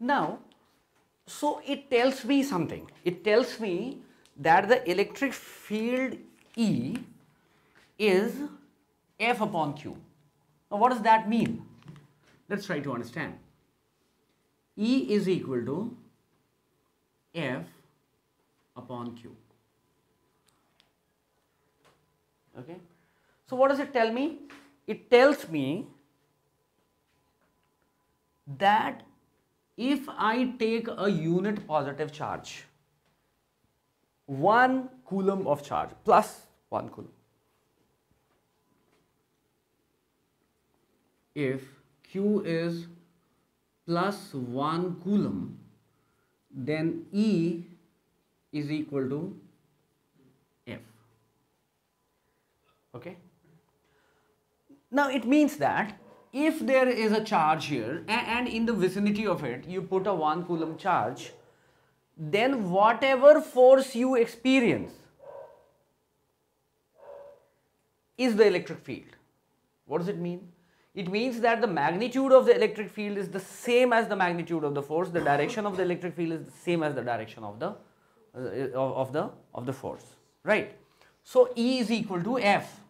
Now, so it tells me something. It tells me that the electric field E is F upon Q. Now, what does that mean? Let's try to understand. E is equal to F upon Q. Okay. So, what does it tell me? It tells me that if I take a unit positive charge, 1 coulomb of charge plus 1 coulomb, if Q is plus 1 coulomb, then E is equal to F. Okay. Now it means that if there is a charge here and in the vicinity of it you put a 1 coulomb charge, then whatever force you experience is the electric field. What does it mean? It means that the magnitude of the electric field is the same as the magnitude of the force. The direction of the electric field is the same as the direction of the uh, of, of the of the force. Right. So E is equal to F.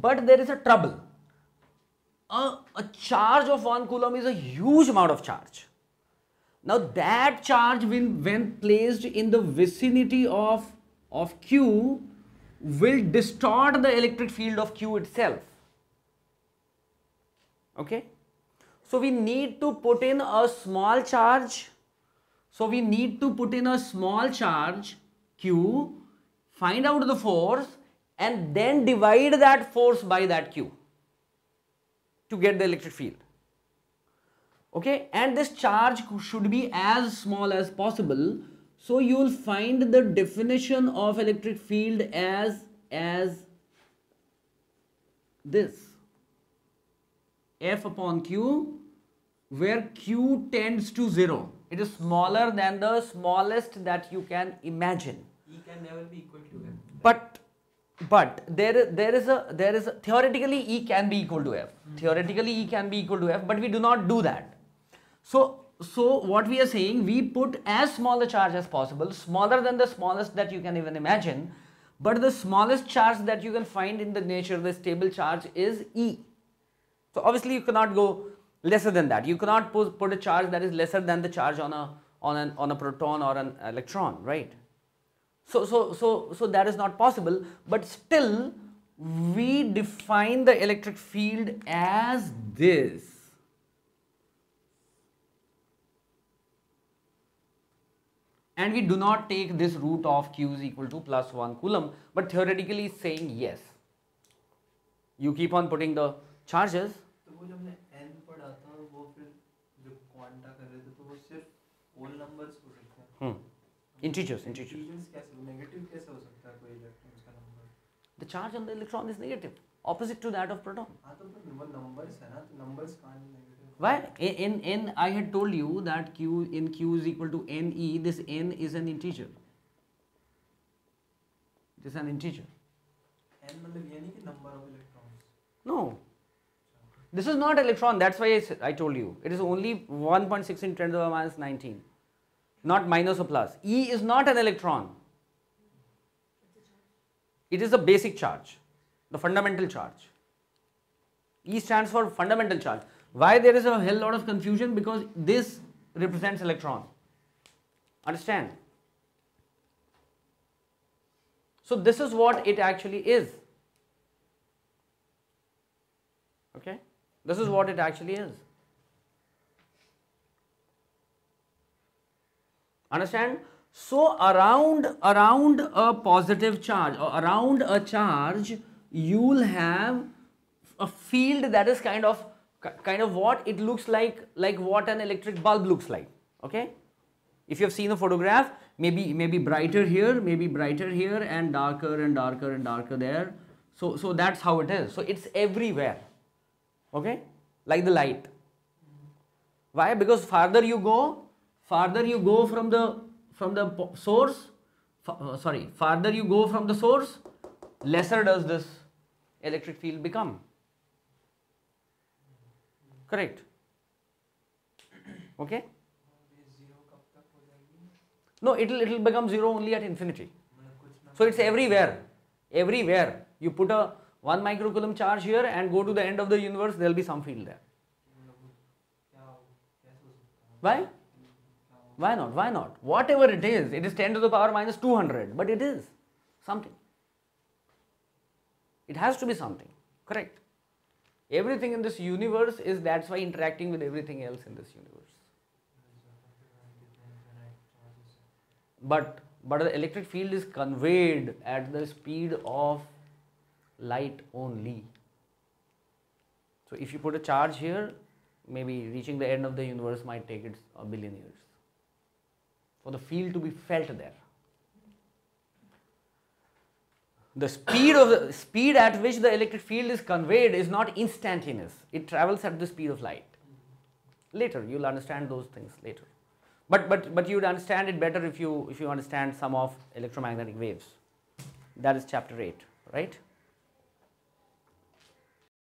But there is a trouble. A, a charge of one coulomb is a huge amount of charge. Now that charge when, when placed in the vicinity of, of Q will distort the electric field of Q itself. Okay. So we need to put in a small charge. So we need to put in a small charge Q, find out the force and then divide that force by that Q to get the electric field. Okay? And this charge should be as small as possible. So you will find the definition of electric field as as this. F upon q where q tends to 0 it is smaller than the smallest that you can imagine. E can never be equal to F. but but there there is a there is a, theoretically e can be equal to f. Theoretically e can be equal to f but we do not do that. So so what we are saying we put as small a charge as possible smaller than the smallest that you can even imagine but the smallest charge that you can find in the nature of the stable charge is e. So obviously you cannot go lesser than that. You cannot put, put a charge that is lesser than the charge on a on an on a proton or an electron right so, so, so, so that is not possible, but still we define the electric field as this. And we do not take this route of q is equal to plus 1 coulomb, but theoretically saying yes. You keep on putting the charges. Hmm. Integers, integers. Integers कैसे negative कैसे हो सकता है कोई electrons का number The charge on the electron is negative, opposite to that of proton. हाँ तो फिर वो नंबर्स है ना तो नंबर्स कहाँ negative Why? In, in, in I had told you that q in q is equal to ne, this n is an integer. It is an integer. n मतलब ये नहीं कि number of electrons No. This is not electron, that's why I, said- I told you. It is only 1.6 in 10 to the power minus 19. not minus or plus. E is not an electron. It is a basic charge, the fundamental charge. E stands for fundamental charge. Why there is a hell lot of confusion? Because this represents electron. Understand? So this is what it actually is. Okay? This is what it actually is. Understand? So around around a positive charge or around a charge, you'll have a field that is kind of kind of what it looks like like what an electric bulb looks like. Okay? If you have seen a photograph, maybe maybe brighter here, maybe brighter here, and darker and darker and darker there. So so that's how it is. So it's everywhere. Okay? Like the light. Why? Because farther you go, farther you go from the from the source uh, sorry farther you go from the source lesser does this electric field become. Correct? Okay? No it'll it'll become zero only at infinity. So it's everywhere. Everywhere. You put a 1 microcoulomb charge here and go to the end of the universe there will be some field there. Why? Why not? Why not? Whatever it is, it is 10 to the power minus 200, but it is something. It has to be something, correct? Everything in this universe is that's why interacting with everything else in this universe. But, but the electric field is conveyed at the speed of light only. So if you put a charge here, maybe reaching the end of the universe might take it a billion years for the field to be felt there. The speed of the speed at which the electric field is conveyed is not instantaneous. It travels at the speed of light. Later, you'll understand those things later. But but but you'd understand it better if you if you understand some of electromagnetic waves. That is chapter eight, right?